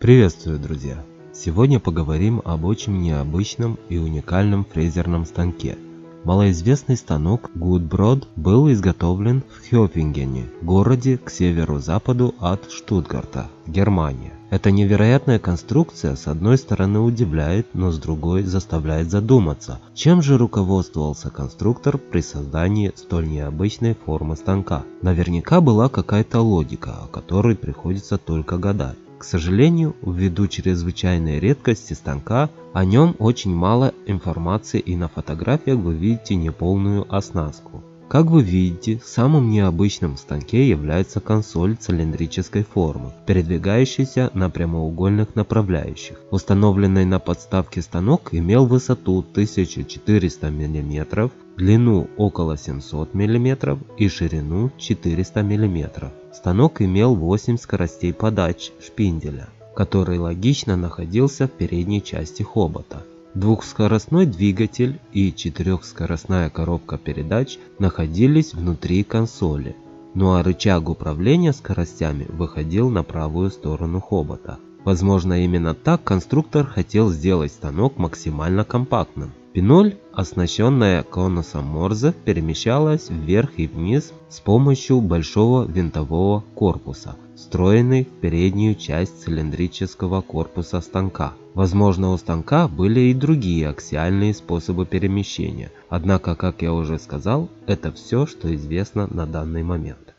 Приветствую, друзья! Сегодня поговорим об очень необычном и уникальном фрезерном станке. Малоизвестный станок Гудброд был изготовлен в Хёфингене, городе к северу-западу от Штутгарта, Германия. Эта невероятная конструкция с одной стороны удивляет, но с другой заставляет задуматься, чем же руководствовался конструктор при создании столь необычной формы станка. Наверняка была какая-то логика, о которой приходится только гадать. К сожалению, ввиду чрезвычайной редкости станка, о нем очень мало информации и на фотографиях вы видите неполную оснастку. Как вы видите, самым необычным в станке является консоль цилиндрической формы, передвигающаяся на прямоугольных направляющих. Установленный на подставке станок имел высоту 1400 мм, длину около 700 мм и ширину 400 мм. Станок имел 8 скоростей подач шпинделя, который логично находился в передней части хобота. Двухскоростной двигатель и четырехскоростная коробка передач находились внутри консоли, ну а рычаг управления скоростями выходил на правую сторону хобота. Возможно именно так конструктор хотел сделать станок максимально компактным. Пиноль, оснащенная конусом Морзе, перемещалась вверх и вниз с помощью большого винтового корпуса, встроенный в переднюю часть цилиндрического корпуса станка. Возможно, у станка были и другие аксиальные способы перемещения, однако, как я уже сказал, это все, что известно на данный момент.